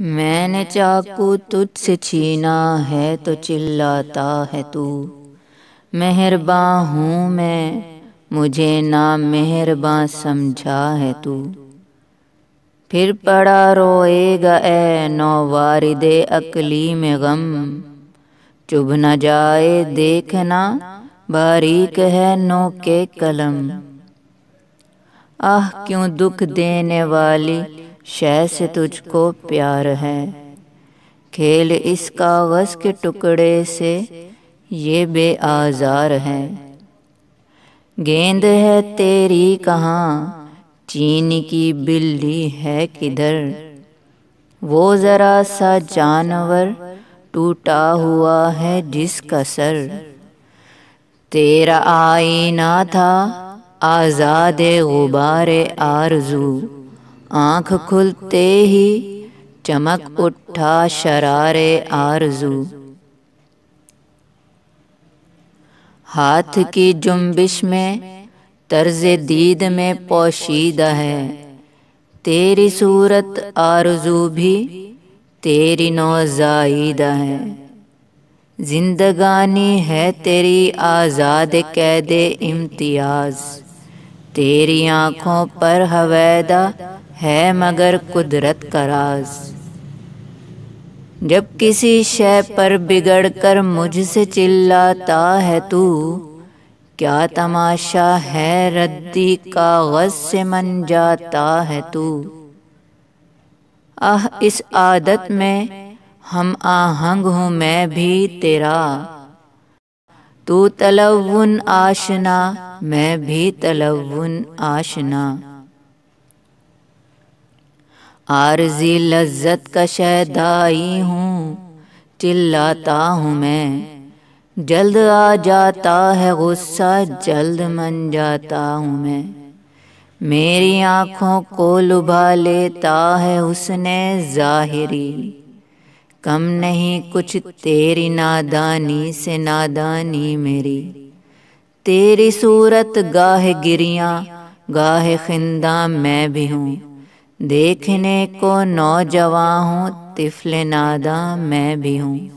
मैंने चाकू तुझसे छीना है तो चिल्लाता है तू। मेहरबा हूँ मैं, मुझे ना मेहरबा समझा है तू। फिर पड़ा रोएगा ए नौ वारिदे अकली में गम। चुभ न जाए देखना, बारीक है नो के कलम। आह, क्यों दुख देने वाली शय से तुझको प्यार है। खेल इस कागज़ के टुकड़े से, ये बेआजार है। गेंद है तेरी कहाँ, चीनी की बिल्ली है किधर? वो ज़रा सा जानवर टूटा हुआ है जिसका सर। तेरा आईना था आज़ाद गुबार आरज़ू। आँख खुलते ही चमक उठा शरारे आरज़ू। हाथ की जुम्बिश में, तर्ज दीद में पोशीदा है। तेरी सूरत आरज़ू भी तेरी नौजाइदा है। जिंदगानी है तेरी आज़ाद कैद इम्तियाज़। तेरी आँखों पर हवैदा है मगर कुदरत का राज। जब किसी शय पर बिगड़ कर मुझसे चिल्लाता है तू, क्या तमाशा है रद्दी कागज़ से मन जाता है तू? आह, इस आदत में हम आहंग हूँ मैं भी तेरा। तू तलवन आशना, मैं भी तलवन आशना। आरजी लज्जत का शहदाई हूँ, चिल्लाता हूँ मैं। जल्द आ जाता है गुस्सा, जल्द मन जाता हूँ मैं। मेरी आँखों को लुभा लेता है उसने जाहिरी। कम नहीं कुछ तेरी नादानी से नादानी मेरी। तेरी सूरत गाह गिरियाँ, गाह खिंदा मैं भी हूँ। देखने को नौजवान हूँ तिफल नादा मैं भी हूँ।